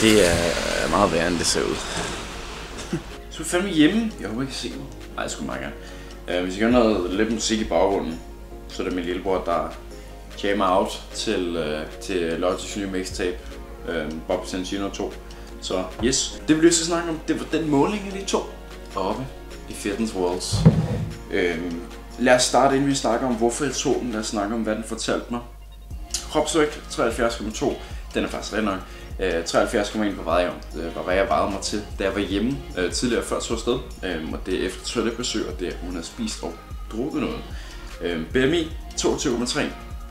Det er meget værre, end det ser ud. Så er vi fandme hjemme. Jeg håber, I kan se mig. Nej, jeg skulle meget gerne. Uh, hvis I gør noget lidt musik i baggrunden, så er det min lillebror, der jammer out til, uh, til Logis nye mixtape, uh, Bob Santino 2. Så yes, det vi lige skal snakke om, det var den måling jeg lige tog oppe i Fitness Worlds. Øhm, lad os starte, inden vi snakker om, hvorfor jeg tog den. Lad os snakke om, hvad den fortalte mig. Kropsvægt 73,2. Den er faktisk rigtig nok. Øh, 73,1 på vej øh, var hvad jeg vejede mig til, da jeg var hjemme øh, tidligere før så afsted. Øh, og det er efter toiletbesøg, og det er, hun har spist og drukket noget. Øh, BMI 22,3.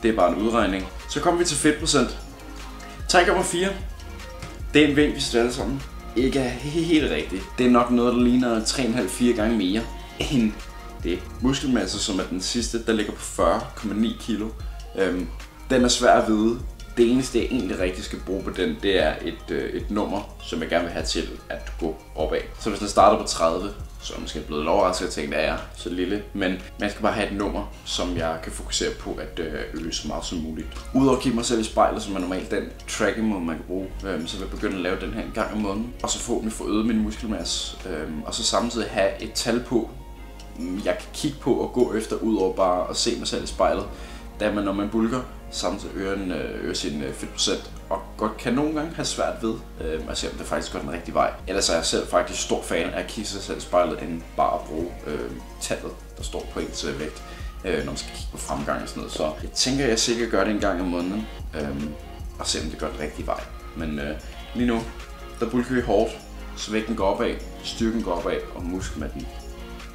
Det er bare en udregning. Så kommer vi til fedtprocent. 3,4. Det er en vind, vi står alle sammen. Ikke er helt rigtigt. Det er nok noget, der ligner 3,5-4 gange mere end det. Muskelmasse, som er den sidste, der ligger på 40,9 kilo. Øhm, den er svær at vide. Det eneste, jeg egentlig rigtig skal bruge på den, det er et, øh, et nummer, som jeg gerne vil have til at gå opad. Så hvis den starter på 30, så er måske blevet overrasket og tænkt, at jeg er så lille. Men man skal bare have et nummer, som jeg kan fokusere på at øh, øge så meget som muligt. Udover at kigge mig selv i spejlet, som er normalt den tracking måde, man kan bruge, øhm, så vil jeg begynde at lave den her en gang om måneden. Og så forhåbentlig få øget min muskelmasse. Øhm, og så samtidig have et tal på, mm, jeg kan kigge på og gå efter, udover bare at se mig selv i spejlet. Da man, når man bulker, samtidig øger, en, øh, øger sin øh, fedtprocent, og godt kan nogle gange have svært ved øh, at se, om det faktisk går den rigtige vej. Ellers er jeg selv faktisk stor fan af at kigge sig selv i spejlet, end bare at bruge øh, tallet, der står på ens øh, vægt, øh, når man skal kigge på fremgang og sådan noget. Så jeg tænker, at jeg sikkert gør det en gang om måneden, øh, og se, om det går den rigtige vej. Men øh, lige nu, der bulker vi hårdt, så vægten går opad, styrken går opad, og muskelmatten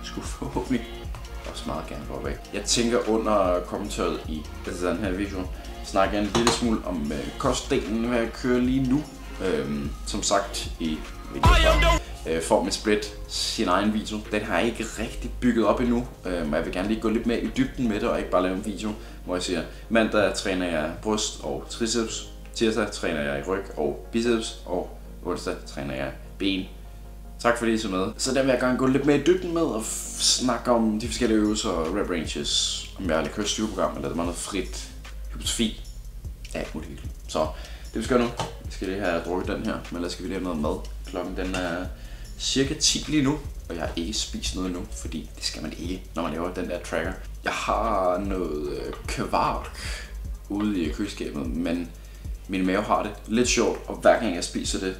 skulle forhåbentlig også meget gerne gå af. Jeg tænker under kommentaret i altså den her video, snakke en lille smule om øh, kostdelen, hvad jeg kører lige nu. Øhm, som sagt i videoen øh, Form Split, sin egen video. Den har jeg ikke rigtig bygget op endnu, øh, men jeg vil gerne lige gå lidt mere i dybden med det, og ikke bare lave en video, hvor jeg siger, mandag træner jeg bryst og triceps, tirsdag træner jeg ryg og biceps, og onsdag træner jeg ben Tak fordi I så med. Så der vil jeg gerne gå lidt mere i dybden med og snakke om de forskellige øvelser og rep ranges. Om jeg har lidt kørt styreprogram, eller det var noget frit. Hypotrofi. Ja, ikke muligt Så det vi skal nu. Vi skal lige have drukket den her, men ellers skal vi lige have noget mad. Klokken den er cirka 10 lige nu, og jeg har ikke spist noget nu, fordi det skal man ikke, når man laver den der tracker. Jeg har noget øh, kvark ude i køleskabet, men min mave har det lidt sjovt, og hver gang jeg spiser det,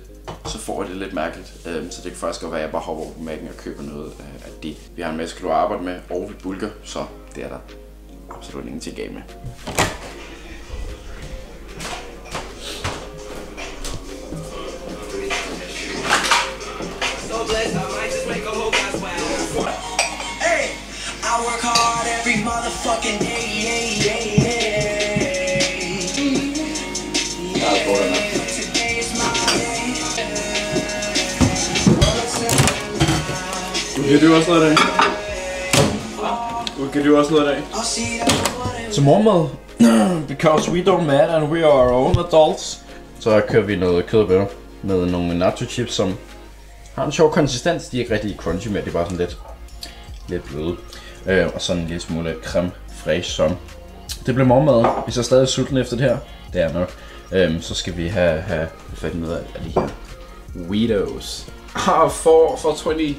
så får jeg det lidt mærkeligt. Øhm, så det kan faktisk godt være, at jeg bare hopper på mærken og køber noget af det. Vi har en masse kilo at arbejde med, og vi bulker, så det er der absolut ingenting galt med. I work hard every motherfucking day, Kan du også noget i dag? Kan du også noget i dag? Til morgenmad, because we don't mad and we are our own adults, så kører vi noget kødbønner med nogle nacho chips, som har en sjov konsistens. De er ikke rigtig crunchy med, de er bare sådan lidt, lidt bløde. Øh, og sådan en lille smule creme fraiche som. Det bliver morgenmad. Vi er stadig sultne efter det her. Det er nok. Øh, så skal vi have, have fat noget af de her Weedos. Ah, for, for 20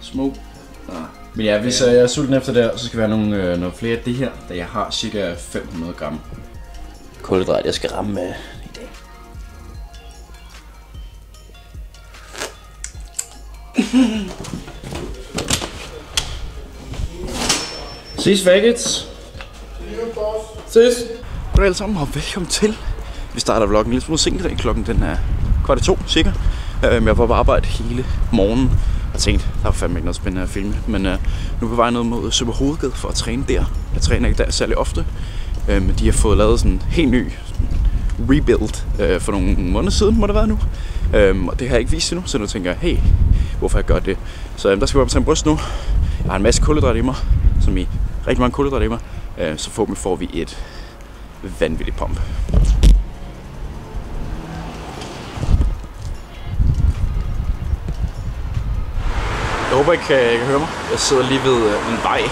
Smoke. Ah. Men ja, hvis ja. jeg er sulten efter det her, så skal vi have nogle, øh, nogle flere af det her, da jeg har cirka 500 gram kulhydrat, jeg skal ramme med i dag. Ses faggots. Ses. Goddag alle sammen og velkommen til. Vi starter vloggen en lille smule sent i dag. Klokken den er kvart i to cirka. Jeg var på arbejde hele morgen jeg tænkte, der var fandme ikke noget spændende at filme. Men øh, nu er vi på vej ned mod Søber Hovedgade for at træne der. Jeg træner ikke der særlig ofte. Øh, men de har fået lavet sådan en helt ny rebuild øh, for nogle måneder siden, må det være nu. Øh, og det har jeg ikke vist endnu, så nu tænker jeg, hey, hvorfor jeg gør det? Så øh, der skal vi op og bryst nu. Jeg har en masse kulhydrat i mig, som i rigtig mange kulhydrat i mig. Øh, så forhåbentlig får vi et vanvittigt pump. Håber, I kan, I kan høre mig. Jeg sidder lige ved øh, en vej.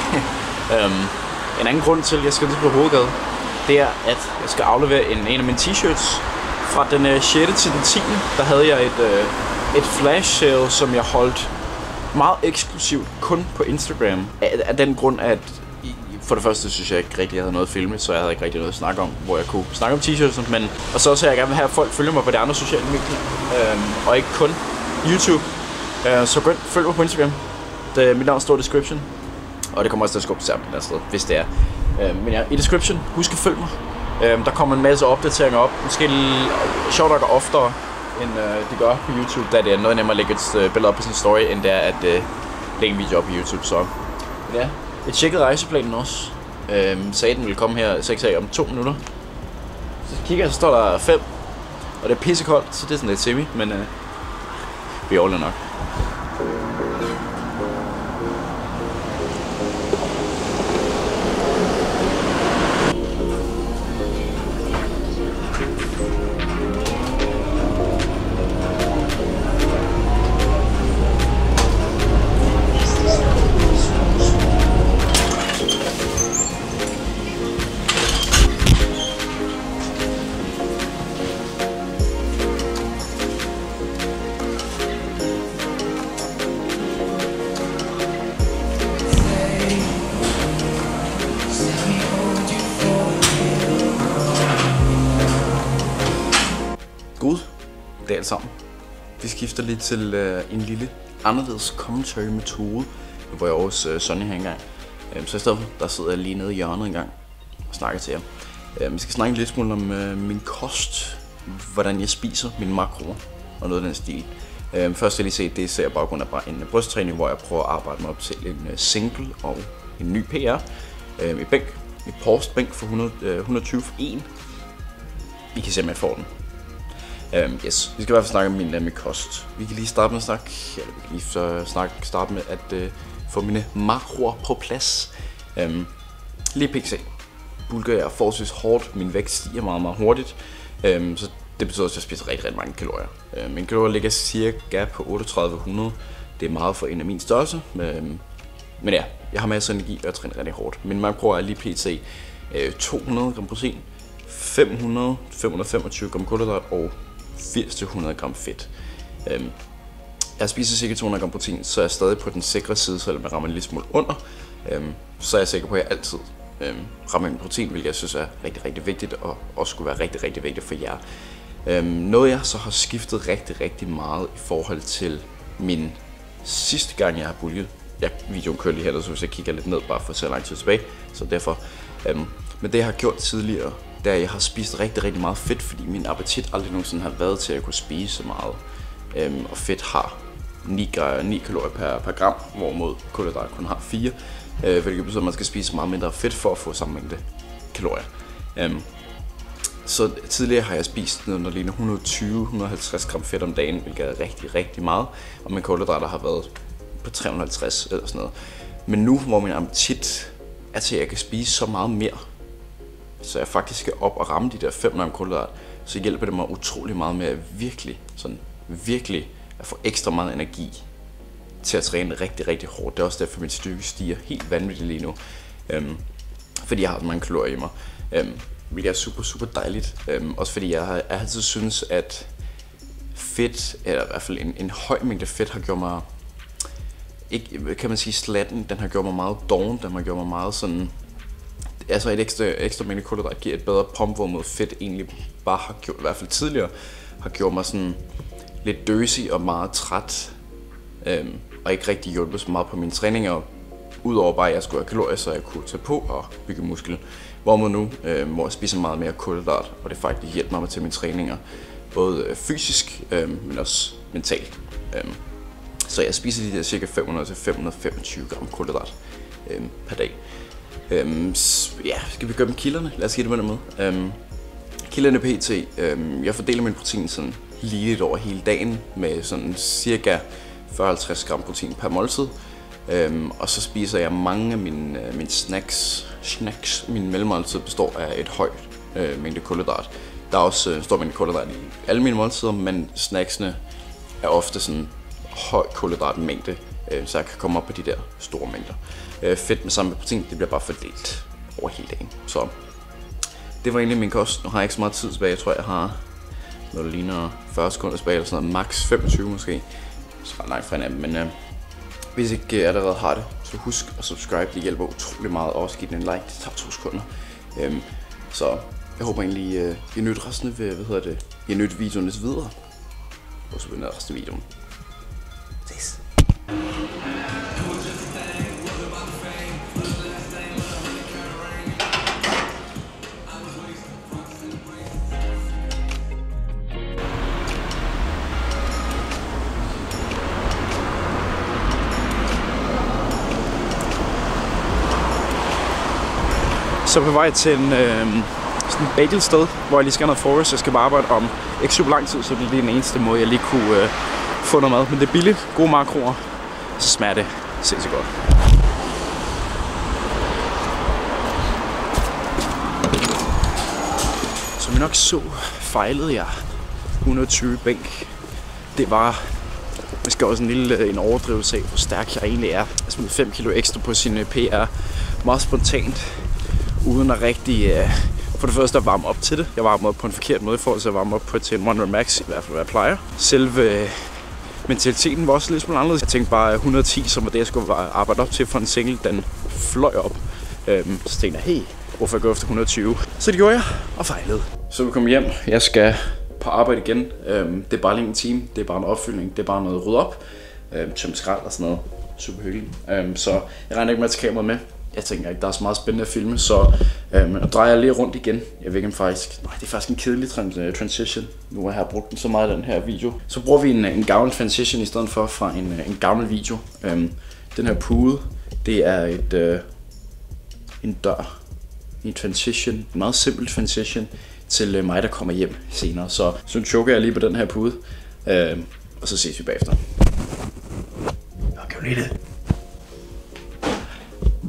um, en anden grund til, at jeg skal lige på hovedgade, det er, at jeg skal aflevere en, en af mine t-shirts fra den øh, 6. til den 10. der havde jeg et, øh, et flash sale, som jeg holdt meget eksklusivt kun på Instagram. Af, af den grund, at for det første synes jeg ikke rigtig, jeg havde noget at filme, så jeg havde ikke rigtig noget at snakke om, hvor jeg kunne snakke om t-shirts, men og så også jeg gerne vil have, at folk følger mig på de andre sociale medier, øhm, og ikke kun YouTube. Øh, så gå ind, følg mig på Instagram. Det, mit navn står i description, og det kommer også til at skubbe sammen et sted, hvis det er. Øh, men ja, i description, husk at følge mig. Øh, der kommer en masse opdateringer op, måske sjovt nok oftere, end øh, det gør på YouTube, da det er noget nemmere at lægge et øh, billede op på sin story, end det er at øh, lægge en video op på YouTube. Så ja, jeg tjekkede rejseplanen også. Øhm, sagde den ville komme her 6 af om 2 minutter. Så kigger jeg, så står der 5. Og det er pissekoldt, så det er sådan lidt semi, men øh, vi overlever nok. Vi skifter lidt til øh, en lille anderledes commentary metode, hvor jeg også øh, Sonny her engang. Øh, så i stedet for, der sidder jeg lige nede i hjørnet engang og snakker til jer. Øh, vi skal snakke lidt smule om øh, min kost, hvordan jeg spiser mine makroer og noget af den stil. Øh, først vil jeg lige se, det ser baggrund af bare en øh, brysttræning, hvor jeg prøver at arbejde mig op til en øh, single og en ny PR. Øh, i bænk, i postbænk for 100, øh, 120 for 1. I kan se, om jeg får den. Um, yes, vi skal i hvert fald snakke om min, uh, min kost. Vi kan lige starte med at snakke, eller vi kan lige så snakke, starte med at uh, få mine makroer på plads. Um, lige pc. Bulker jeg forholdsvis hårdt, min vægt stiger meget, meget hurtigt. Um, så det betyder også, at jeg spiser rigtig, rigtig mange kalorier. Uh, min kalorier ligger cirka på 3800. Det er meget for en af min størrelse. Um, men ja, jeg har masser af energi, og jeg træner rigtig hårdt. Min makroer er lige pt. Uh, 200 gram protein, 500-525 gram kulhydrat og 80-100 gram fedt. Øhm, jeg spiser cirka 200 gram protein, så er stadig på den sikre side, selvom jeg rammer en lille smule under. Øhm, så er jeg sikker på, at jeg altid øhm, rammer min protein, hvilket jeg synes er rigtig, rigtig vigtigt, og også skulle være rigtig, rigtig vigtigt for jer. Øhm, noget jeg så har skiftet rigtig, rigtig meget i forhold til min sidste gang, jeg har bulget. Ja, videoen kører lige her, så hvis jeg kigger lidt ned, bare for at se lang tid tilbage. Så derfor, øhm, men det jeg har gjort tidligere, da jeg har spist rigtig, rigtig meget fedt, fordi min appetit aldrig nogensinde har været til at kunne spise så meget. Øhm, og fedt har 9, 9 kalorier per, per gram, hvorimod kulhydrat kun har 4. Øh, hvilket betyder, at man skal spise meget mindre fedt for at få samme mængde kalorier. Øhm, så tidligere har jeg spist noget, der ligner 120-150 gram fedt om dagen, hvilket er rigtig, rigtig meget. Og min kulhydrater har været på 350 eller sådan noget. Men nu, hvor min appetit er til, at jeg kan spise så meget mere, så jeg faktisk skal op og ramme de der 500 kulhydrat, så hjælper det mig utrolig meget med at virkelig, sådan virkelig at få ekstra meget energi til at træne rigtig, rigtig hårdt. Det er også derfor, min styrke stiger helt vanvittigt lige nu. Øhm, fordi jeg har så mange kalorier i mig. Øhm, hvilket er super, super dejligt. Øhm, også fordi jeg har jeg altid synes, at fedt, eller i hvert fald en, en høj mængde fedt, har gjort mig, ikke, kan man sige slatten, den har gjort mig meget doven, den har gjort mig meget sådan, altså et ekstra, ekstra mængde kulhydrat giver et bedre pump, hvor mod fedt egentlig bare har gjort, i hvert fald tidligere, har gjort mig sådan lidt døsig og meget træt, øhm, og ikke rigtig hjulpet så meget på mine træninger, udover bare at jeg skulle have kalorier, så jeg kunne tage på og bygge muskel. Hvorimod nu, øh, hvor jeg spiser meget mere kulhydrat, og det faktisk hjælper mig til mine træninger, både øh, fysisk, øh, men også mentalt. Øh, så jeg spiser de der cirka 500-525 gram kulhydrat øh, per dag. Øhm, ja, skal vi gøre dem kilderne? Lad os give det med den måde. Øhm, kilderne pt. Øhm, jeg fordeler min protein sådan lige lidt over hele dagen med sådan cirka 40-50 gram protein per måltid. Øhm, og så spiser jeg mange af mine, øh, mine snacks. snacks. Min mellemmåltid består af et højt øh, mængde kulhydrat. Der er også øh, stor mængde kulhydrat i alle mine måltider, men snacksene er ofte sådan høj kulhydratmængde, øh, så jeg kan komme op på de der store mængder. Øh, fedt med samme protein, det bliver bare fordelt over hele dagen. Så det var egentlig min kost. Nu har jeg ikke så meget tid tilbage. Jeg tror, jeg har noget, der ligner 40 sekunder tilbage, eller sådan noget, max 25 måske. Så ret langt fra hinanden, men øh, hvis ikke øh, allerede har det, så husk at subscribe, det hjælper utrolig meget, og også give den en like, det tager to sekunder. Øhm, så jeg håber egentlig, øh, I nydt resten af, hvad hedder det, I nydt videoen lidt videre. Og så begynder resten af videoen. Ses. Så på vej til en, øh, sådan et bagelsted, hvor jeg lige skal have noget frokost. Jeg skal bare arbejde om ikke super lang tid, så det er lige den eneste måde, jeg lige kunne øh, få noget mad. Men det er billigt, gode makroer, så smager det sindssygt godt. Som I nok så, fejlede jeg 120 bænk. Det var måske også en lille øh, en overdrivelse af, hvor stærk jeg egentlig er. Jeg smed 5 kilo ekstra på sin øh, PR. Meget spontant uden at rigtig øh, for det første at varme op til det. Jeg varmer op på en forkert måde i forhold til at varme op på til en 100 max, i hvert fald hvad jeg plejer. Selve øh, mentaliteten var også lidt smule anderledes. Jeg tænkte bare 110, som var det, jeg skulle arbejde op til for en single, den fløj op. Øhm, så tænkte jeg, hey, hvorfor jeg går efter 120? Så det gjorde jeg, og fejlede. Så vi kom hjem. Jeg skal på arbejde igen. Øhm, det er bare lige en time. Det er bare en opfyldning. Det er bare noget rydde op. Øhm, tømme skrald og sådan noget. Super hyggeligt. Øhm, så jeg regner ikke med at tage kameraet med jeg tænker ikke, der er så meget spændende at filme, så øhm, nu drejer jeg lige rundt igen. Jeg ved ikke om faktisk, nej, det er faktisk en kedelig øh, transition, nu har jeg brugt den så meget i den her video. Så bruger vi en, øh, en gammel transition i stedet for fra en, øh, en gammel video. Øhm, den her pude, det er et, øh, en dør, en transition, en meget simpel transition til øh, mig, der kommer hjem senere. Så, så choker jeg lige på den her pude, øh, og så ses vi bagefter. kan du lide det?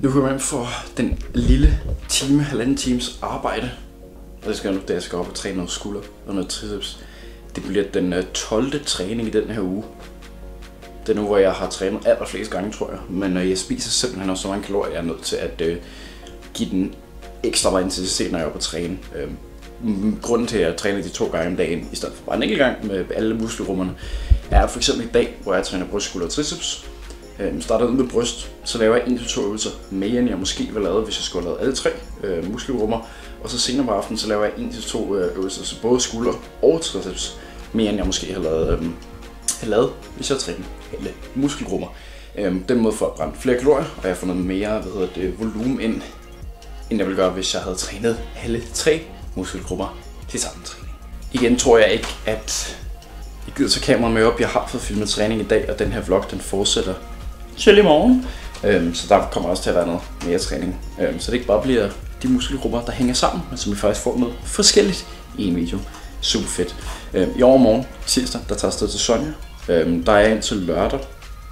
Nu kommer jeg for den lille time, halvanden times arbejde. Og det skal jeg nu, da jeg skal op og træne noget skulder og noget triceps. Det bliver den øh, 12. Træning i den her uge. Det er nu, hvor jeg har trænet allerflest gange, tror jeg. Men når jeg spiser simpelthen også så mange kalorier, jeg er nødt til at øh, give den ekstra meget intensitet, når jeg er oppe at træne. Øh, grunden til, at jeg træner de to gange om dagen, i stedet for bare en enkelt gang med alle muskelrummerne, er for eksempel i dag, hvor jeg træner bryst, skulder og triceps, Øh, starter ud med bryst, så laver jeg en til to øvelser mere, end jeg måske ville lave, hvis jeg skulle have lavet alle tre øh, muskelrummer. Og så senere på aftenen, så laver jeg en til to øh, øvelser, så både skulder og triceps, mere end jeg måske har lavet, øh, har lavet hvis jeg træner alle muskelgrupper. Øh, den måde for at brænde flere kalorier, og jeg får noget mere hvad hedder det, volumen ind, end jeg ville gøre, hvis jeg havde trænet alle tre muskelgrupper til samme træning. Igen tror jeg ikke, at jeg gider tage kameraet med op. Jeg har fået filmet træning i dag, og den her vlog den fortsætter til i morgen. Øhm, så der kommer også til at være noget mere træning. Øhm, så det ikke bare bliver de muskelgrupper, der hænger sammen, men som vi faktisk får noget forskelligt i en video. Super fedt. Øhm, I overmorgen, tirsdag, der tager jeg afsted til Sonja. Øhm, der er jeg indtil lørdag,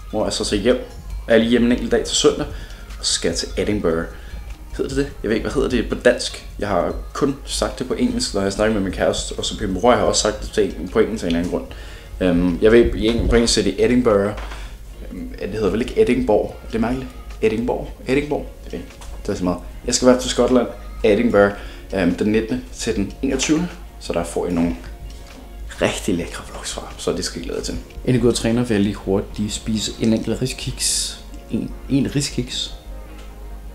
hvor jeg så tager hjem. Jeg er lige hjemme en enkelt dag til søndag, og så skal jeg til Edinburgh. Hedder det det? Jeg ved ikke, hvad hedder det på dansk. Jeg har kun sagt det på engelsk, når jeg snakker med min kæreste, og så på har også sagt det på engelsk af en eller anden grund. Øhm, jeg ved, på engelsk er det Edinburgh, Øh, det hedder vel ikke Edinburgh, det er mærkeligt. Edinburgh, Edinburgh, okay. det er så meget. Jeg skal være til Skotland, Edinburgh, um, den 19. til den 21. Så der får I nogle rigtig lækre vlogs fra, så det skal I glæde til. Inden jeg går og træner, vil jeg lige hurtigt spise en enkelt riskiks. En, en riskiks.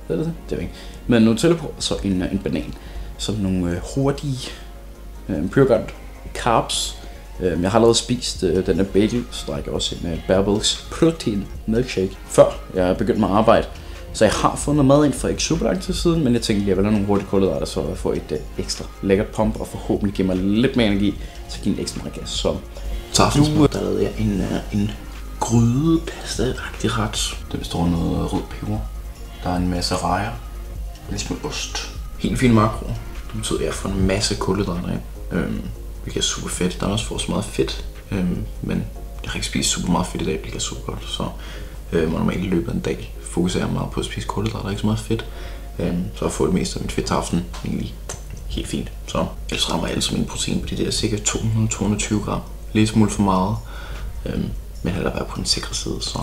Hvad er det? Det er ikke. Med Nutella på, og så en, øh, en banan. Så nogle øh, hurtige øh, pure carbs jeg har allerede spist øh, den her bagel, så drikker jeg også en Barebells Protein Milkshake, før jeg er begyndt med at arbejde. Så jeg har fundet mad ind for ikke super lang tid siden, men jeg tænkte, at jeg vil have nogle hurtige kulhydrater, så jeg får et uh, ekstra lækkert pump, og forhåbentlig giver mig lidt mere energi, så give en ekstra gas. Så til nu der lavede jeg en, uh, en grydepasta rigtig ret. Det består af noget rød peber. Der er en masse rejer, lidt smule ost. Helt fin makro. Det betyder, at jeg får en masse kulhydrater ind. Øhm, hvilket er super fedt. Der er også fået så meget fedt, øhm, men jeg har ikke spist super meget fedt i dag, hvilket er super godt. Så øh, normalt i løbet af en dag fokuserer jeg meget på at spise kulhydrater, ikke så meget fedt. Øhm, så jeg får det meste af mit fedt til aften egentlig helt fint. Så ellers rammer jeg altså min protein på de der cirka 200-220 gram. Lidt smule for meget, øhm, men heller være på den sikre side. Så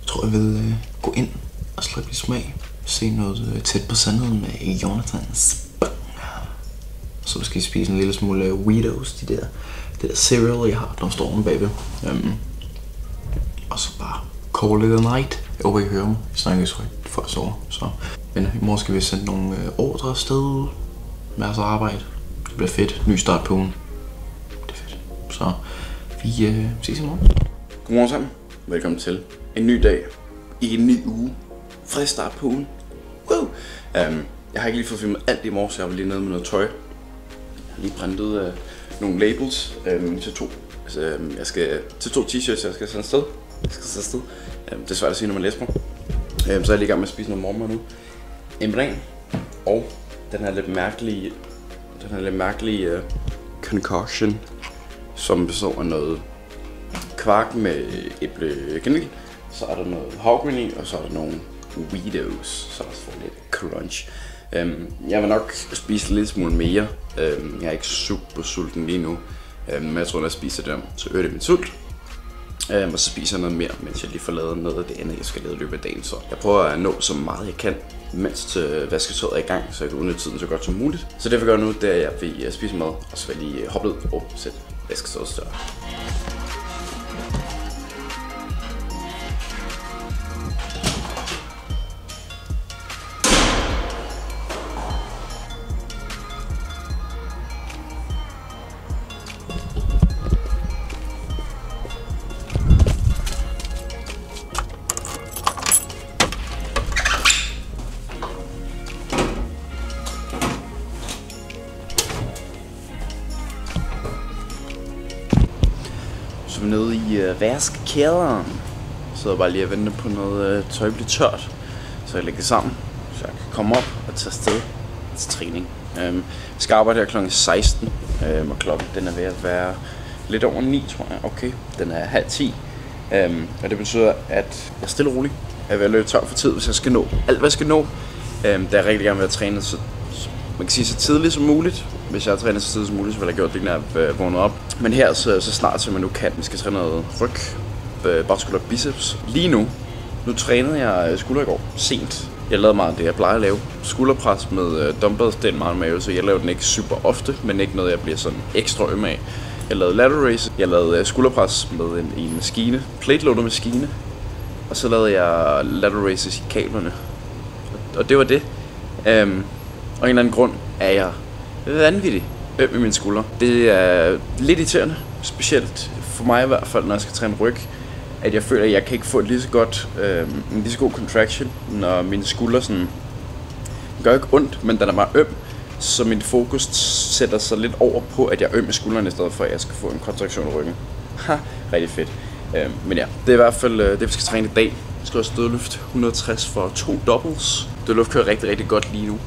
jeg tror, jeg vil øh, gå ind og slippe lidt smag. Se noget øh, tæt på sandheden med Jonathan så skal spise en lille smule øh, Weedos, de der, det der cereal, jeg har, når står bagved. Um, øhm, og så bare call it a night. Jeg håber, I hører mig. Jeg snakker ikke så højt for at sove. Så. Men øh, i morgen skal vi sende nogle øh, ordre afsted. Masser af arbejde. Det bliver fedt. Ny start på ugen. Det er fedt. Så vi øh, ses i morgen. Godmorgen sammen. Velkommen til en ny dag i en ny uge. Frisk start på ugen. Woo! Um, jeg har ikke lige fået filmet alt i morges, jeg var lige nede med noget tøj. Jeg lige printet øh, nogle labels øh, til to. Altså, øh, jeg skal til to t-shirts, jeg skal sådan sted. Jeg skal sådan sted. Øh, det er svært at sige, når man læser på. Øh, så er jeg lige i gang med at spise noget morgenmad nu. En banan og den her lidt mærkelige, den her lidt mærkelige øh, concoction, som består af noget kvark med æble kanel. Så er der noget havgryn i, og så er der nogle Weedos, så der får lidt crunch. Øhm, jeg vil nok spise lidt smule mere. Øhm, jeg er ikke super sulten lige nu. Øhm, men jeg tror, når jeg spiser det, så øger det min sult. Øhm, og så spiser jeg noget mere, mens jeg lige får lavet noget af det andet, jeg skal lave i løbet af dagen. Så jeg prøver at nå så meget jeg kan, mens vasketøjet er i gang, så jeg kan udnytte tiden så godt som muligt. Så det vil gøre nu, det er, at jeg vil øh, spise mad, og så vil jeg lige hoppe ud og sætte vasketøjet større. Vi øh. Så jeg bare lige og venter på noget øh, tøj bliver tørt. Så jeg lægger det sammen, så jeg kan komme op og tage sted til træning. Øhm, jeg skal arbejde her kl. 16, øhm, og klokken den er ved at være lidt over 9, tror jeg. Okay, den er halv 10. Øhm, og det betyder, at jeg er stille og rolig. Jeg er ved at løbe tør for tid, hvis jeg skal nå alt, hvad jeg skal nå. Øhm, da jeg rigtig gerne vil have trænet, så man kan sige så tidligt som muligt. Hvis jeg har trænet så tidligt som muligt, så vil jeg gjort det, når jeg øh, vågnet op. Men her så, så snart som man nu kan. Vi skal træne noget ryg, øh, bare skulder biceps. Lige nu, nu trænede jeg øh, skulder i går sent. Jeg lavede meget af det, jeg plejer at lave. Skulderpres med øh, dumbbells, det er en meget mave, så jeg laver den ikke super ofte, men ikke noget, jeg bliver sådan ekstra øm af. Jeg lavede lateral race, jeg lavede skulderpres med en, en maskine, plate loader maskine, og så lavede jeg lateral races i kablerne. Og, og det var det. Um, og en eller anden grund er jeg vanvittig øm i mine skuldre. Det er lidt irriterende, specielt for mig i hvert fald, når jeg skal træne ryg, at jeg føler, at jeg kan ikke få et lige så godt, øh, en lige så god contraction, når mine skuldre sådan, gør ikke ondt, men den er bare øm, så min fokus sætter sig lidt over på, at jeg er øm i skuldrene, i stedet for, at jeg skal få en kontraktion i ryggen. Ha, rigtig fedt. Øh, men ja, det er i hvert fald øh, det, vi skal træne i dag. Jeg skal også dødløft 160 for to doubles. Dødløft kører rigtig, rigtig godt lige nu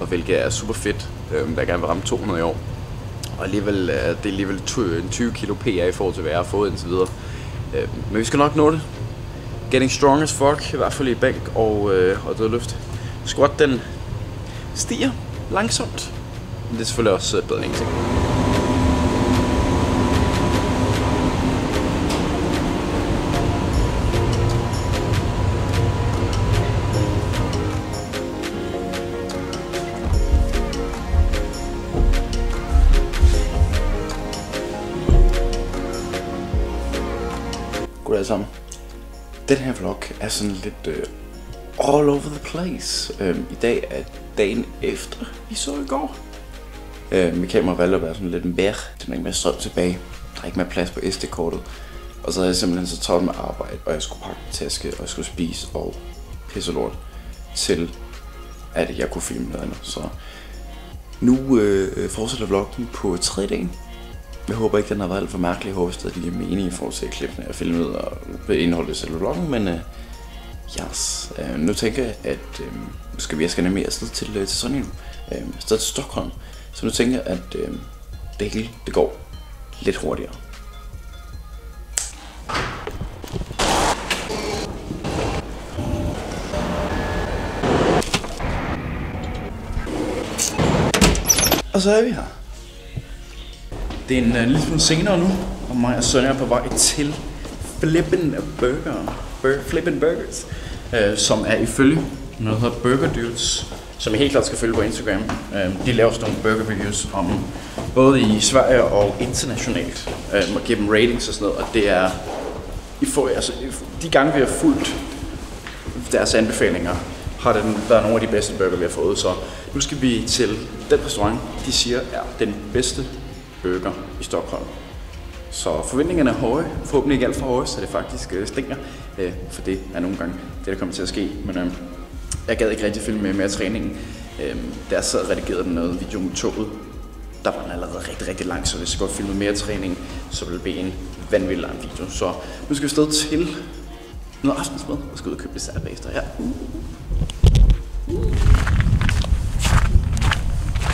og hvilket er super fedt, øh, der gerne vil ramme 200 i år. Og alligevel, øh, det er alligevel 20 øh, kilo PR i forhold til, hvad jeg har fået indtil videre. Øh, men vi skal nok nå det. Getting strong as fuck, i hvert fald i bænk og, øh, og dødløft. Squat, den stiger langsomt. Men det er selvfølgelig også øh, bedre end ingenting. Sådan lidt øh, all over the place. Øhm, I dag er dagen efter, vi så i går. Øh, mit kamera valgte at være sådan lidt mere. Den er ikke mere strøm tilbage. Der er ikke mere plads på SD-kortet. Og så havde jeg simpelthen så travlt med arbejde, og jeg skulle pakke taske, og jeg skulle spise og pisse lort til, at jeg kunne filme noget andet. Så nu øh, fortsætter vloggen på tredje dagen. Jeg håber ikke, den har været alt for mærkelig. Jeg håber stadig, det giver mening i forhold til klippene, jeg filmet og indholdet i selve vloggen. Men øh, yes. uh, nu tænker jeg, at uh, skal vi, jeg skal nemlig afsted til, uh, til Sonja nu. Uh, afsted til Stockholm. Så nu tænker jeg, at uh, det hele det går lidt hurtigere. Og så er vi her. Det er en uh, lille smule senere nu, og mig og Sonja er på vej til Flippin' Burger. Bur- Flippin' Burgers. øh, som er ifølge noget, der hedder Burger Dudes som I helt klart skal følge på Instagram. Øh, de laver sådan nogle burger reviews om både i Sverige og internationalt, øh, og giver dem ratings og sådan noget, og det er, I får, altså, de gange vi har fulgt deres anbefalinger, har den været nogle af de bedste burger, vi har fået. Så nu skal vi til den restaurant, de siger er den bedste burger i Stockholm. Så forventningerne er høje, forhåbentlig ikke alt for høje, så det faktisk øh, stinker. Øh, for det er nogle gange det, der kommer til at ske. Men øh, jeg gad ikke rigtig filme med mere træningen. Øh, da jeg sad og redigerede noget video med toget, der var den allerede rigtig, rigtig lang, så hvis jeg godt filmede mere træning, så ville det blive en vanvittig lang video. Så nu skal vi stå til noget aftensmad og skal ud og købe dessert bagefter. Ja.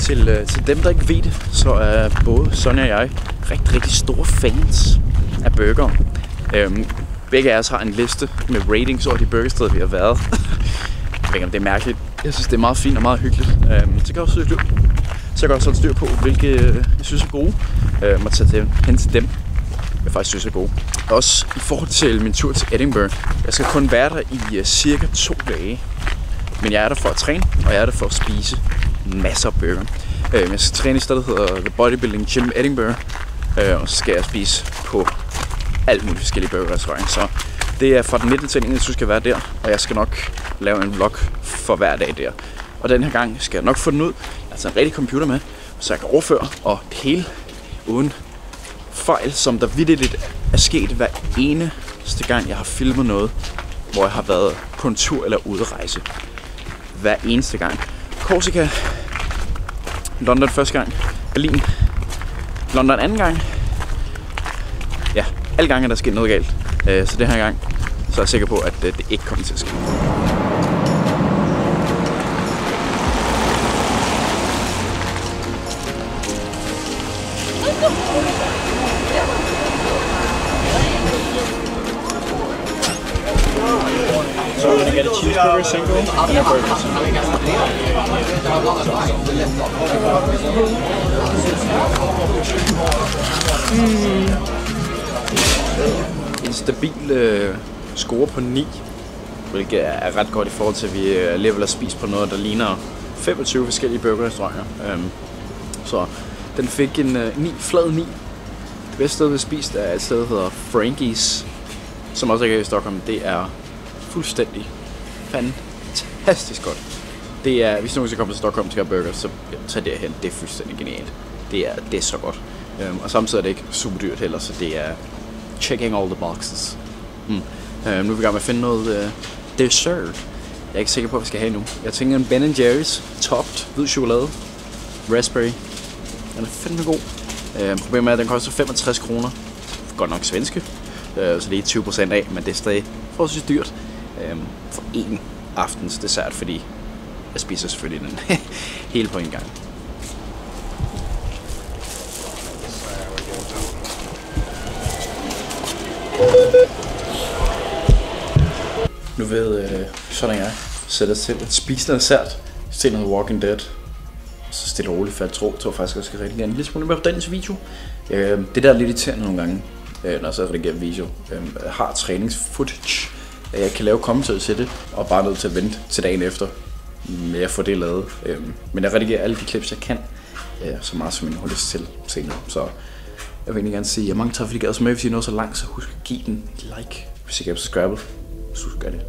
Til, øh, til dem, der ikke ved det, så er både Sonja og jeg rigtig, rigtig store fans af burger. Øhm, begge af os har en liste med ratings over de burgersteder, vi har været. jeg ved ikke, om det er mærkeligt. Jeg synes, det er meget fint og meget hyggeligt. Øhm, så kan jeg også styr, så jeg også holde styr på, hvilke jeg synes er gode. Øhm, og tage dem, hen til dem, jeg faktisk synes er gode. Også i forhold til min tur til Edinburgh. Jeg skal kun være der i uh, cirka to dage. Men jeg er der for at træne, og jeg er der for at spise masser af burger. Øhm, jeg skal træne i stedet, der hedder The Bodybuilding Gym Edinburgh. Øh, og så skal jeg spise på alt muligt forskellige burgerrestauranter. Så det er fra den 19. til den 21. skal være der, og jeg skal nok lave en vlog for hver dag der. Og den her gang skal jeg nok få den ud. Jeg har taget en rigtig computer med, så jeg kan overføre, og det hele uden fejl, som der vidteligt er sket hver eneste gang, jeg har filmet noget, hvor jeg har været på en tur eller udrejse. Hver eneste gang. Korsika, London første gang, Berlin, London anden gang. Alle gange er der sket noget galt. Øh, så det her gang, så er jeg sikker på, at øh, det ikke kommer til at ske. So we're gonna get a cheeseburger single and a burger single. En stabil øh, score på 9, hvilket er ret godt i forhold til, at vi øh, alligevel har spist på noget, der ligner 25 forskellige burgerrestauranter. Øhm, så den fik en øh, 9, flad 9. Det bedste sted, vi har spist, er et sted, der hedder Frankie's, som også er i Stockholm. Det er fuldstændig fantastisk godt. Det er, hvis nogen skal komme til Stockholm til at burger, så tag derhen. Det er fuldstændig genialt. Det er, det er så godt. Øhm, og samtidig er det ikke super dyrt heller, så det er checking all the boxes. Mm. Øhm, nu er vi i gang med at finde noget øh, dessert. Jeg er ikke sikker på, hvad vi skal have nu. Jeg tænker en Ben Jerry's topped hvid chokolade. Raspberry. Den er fandme god. Øhm, problemet er, at den koster 65 kroner. Godt nok svenske. Øh, så det er 20% af, men det er stadig forholdsvis dyrt. Øhm, for en aftens dessert, fordi jeg spiser selvfølgelig den hele på en gang. Nu ved øh, sådan jeg sætter til at spise noget sært. Se noget Walking Dead. Så stille og roligt, for tro. tror, tror faktisk, også, jeg skal rigtig gerne en lille smule mere på dagens video. Øh, det der er lidt irriterende nogle gange, øh, når jeg så redigerer video. Øh, jeg har træningsfootage. Jeg kan lave kommentarer til det, og bare nødt til at vente til dagen efter med at få det lavet. Øh, men jeg redigerer alle de clips, jeg kan, øh, så meget som jeg har lyst til senere. Så jeg vil egentlig gerne sige, at mange tak fordi I gad så med. Hvis I nåede så langt, så husk at give den et like. Hvis I ikke er subscribet, så husk at gøre det.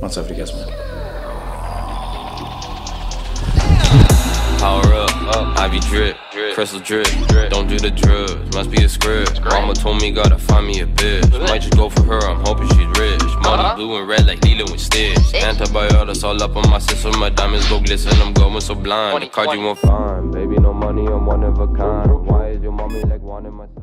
Mange tak fordi I gad så med. Power up, up, I be drip, crystal drip, don't do the drugs, must be a script. Mama told me gotta find me a bitch, might just go for her, I'm hoping she's rich. Money blue and red like Lilo and Stitch. Antibiotics all up on my system, my diamonds go glisten, I'm going so blind. The card you won't find, baby, no money, I'm one of a kind. Why is your mommy like one wanting my son?